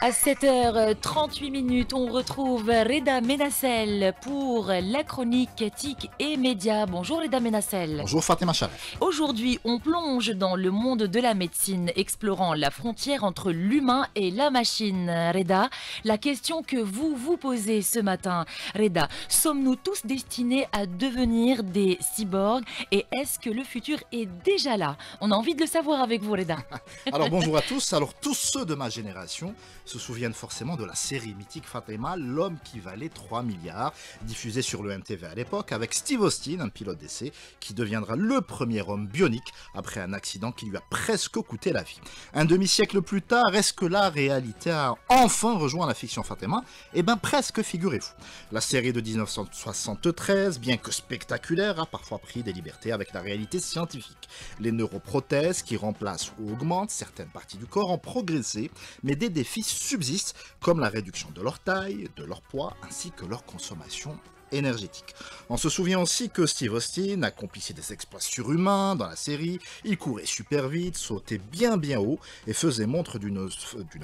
À 7h38 minutes, on retrouve Reda Menassel pour la chronique TIC et médias. Bonjour Reda Menassel. Bonjour Fatima Sharef. Aujourd'hui, on plonge dans le monde de la médecine, explorant la frontière entre l'humain et la machine. Reda, la question que vous vous posez ce matin, Reda, sommes-nous tous destinés à devenir des cyborgs et est-ce que le futur est déjà là? On a envie de le savoir avec vous, Reda. Alors bonjour à tous. Alors tous ceux de ma génération se souviennent forcément de la série mythique Fatima, L'homme qui valait 3 milliards, diffusée sur le MTV à l'époque, avec Steve Austin, un pilote d'essai, qui deviendra le premier homme bionique après un accident qui lui a presque coûté la vie. Un demi-siècle plus tard, est-ce que la réalité a enfin rejoint la fiction Fatima? Eh bien presque, figurez-vous. La série de 1973, bien que spectaculaire, a parfois pris des libertés avec la réalité scientifique. Les neuroprothèses qui remplacent ou augmentent certaines parties du corps ont progressé, mais des défis subsistent, comme la réduction de leur taille, de leur poids, ainsi que leur consommation énergétique. On se souvient aussi que Steve Austin accomplissait des exploits surhumains dans la série, il courait super vite, sautait bien bien haut et faisait montre d'une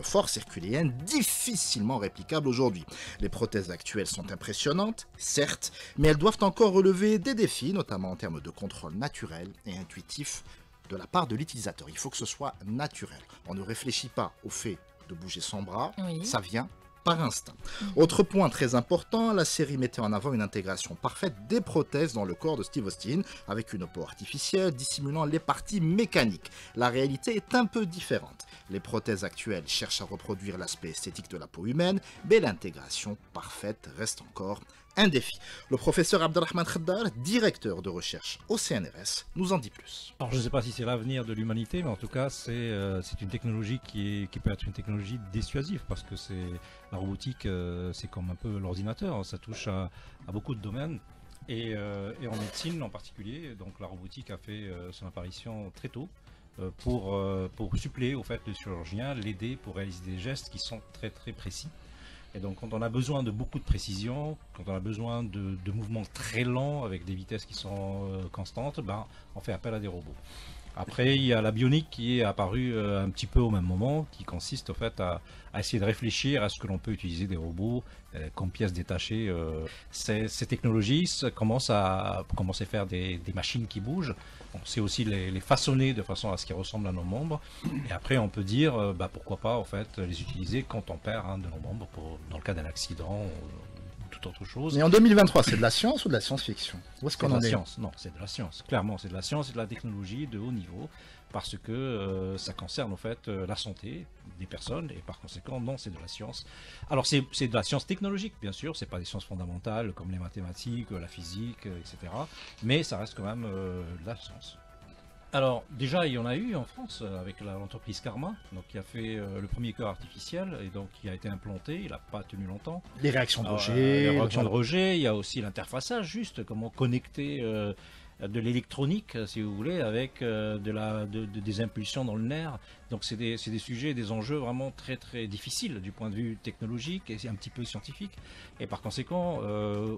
force herculéenne difficilement réplicable aujourd'hui. Les prothèses actuelles sont impressionnantes, certes, mais elles doivent encore relever des défis, notamment en termes de contrôle naturel et intuitif de la part de l'utilisateur. Il faut que ce soit naturel. On ne réfléchit pas au fait de bouger son bras, Oui. ça vient par instinct. Autre point très important, la série mettait en avant une intégration parfaite des prothèses dans le corps de Steve Austin, avec une peau artificielle dissimulant les parties mécaniques. La réalité est un peu différente. Les prothèses actuelles cherchent à reproduire l'aspect esthétique de la peau humaine, mais l'intégration parfaite reste encore un défi. Le professeur Abdelrahman Khaddar, directeur de recherche au CNRS, nous en dit plus. Alors je ne sais pas si c'est l'avenir de l'humanité, mais en tout cas c'est euh, une technologie qui, est, qui peut être une technologie dissuasive parce que la robotique, euh, c'est comme un peu l'ordinateur, ça touche à, beaucoup de domaines. Et, euh, et en médecine en particulier, donc la robotique a fait son apparition très tôt pour, pour suppléer au fait le chirurgien, l'aider pour réaliser des gestes qui sont très très précis. Et donc quand on a besoin de beaucoup de précision, quand on a besoin de, mouvements très lents avec des vitesses qui sont euh, constantes, ben, on fait appel à des robots. Après, il y a la bionique qui est apparue euh, un petit peu au même moment, qui consiste au fait à, essayer de réfléchir à ce que l'on peut utiliser des robots euh, comme pièces détachées. euh. Ces, technologies commencent à commencer à faire des, machines qui bougent. On sait aussi les, façonner de façon à ce qu'ils ressemblent à nos membres. Et après, on peut dire, bah, pourquoi pas en fait les utiliser quand on perd de nos membres, dans le cas d'un accident toute autre chose. Mais en 2023, c'est de la science ou de la science-fiction? Où est-ce qu'on en la est? science, non, c'est de la science. Clairement, c'est de la science et de la technologie de haut niveau parce que euh, ça concerne en fait euh, la santé des personnes et par conséquent, non, c'est de la science. Alors c'est de la science technologique, bien sûr, c'est pas des sciences fondamentales comme les mathématiques, la physique, euh, etc. Mais ça reste quand même euh, de la science. Alors déjà, il y en a eu en France euh, avec l'entreprise Karma, donc qui a fait euh, le premier cœur artificiel et donc qui a été implanté. Il n'a pas tenu longtemps. Les réactions de rejet. euh, les réactions de rejet, il y a aussi l'interfaçage, juste comment connecter euh, de l'électronique, si vous voulez, avec de la, de- de- des impulsions dans le nerf. Donc c'est des, des sujets, des enjeux vraiment très très difficiles du point de vue technologique et un petit peu scientifique. Et par conséquent, euh,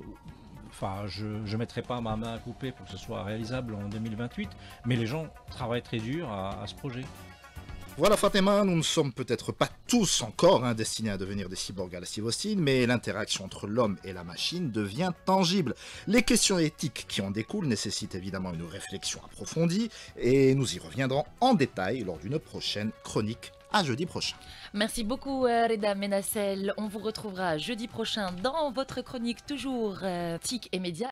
enfin, je ne mettrai pas ma main à couper pour que ce soit réalisable en 2028, mais les gens travaillent très dur à, ce projet. Voilà Fatima, nous ne sommes peut-être pas tous encore hein, destinés à devenir des cyborgs à la Steve mais l'interaction entre l'homme et la machine devient tangible. Les questions éthiques qui en découlent nécessitent évidemment une réflexion approfondie, et nous y reviendrons en détail lors d'une prochaine chronique. Jeudi prochain. Merci beaucoup euh, Reda Menassel. On vous retrouvera jeudi prochain dans votre chronique toujours euh, TIC et médias.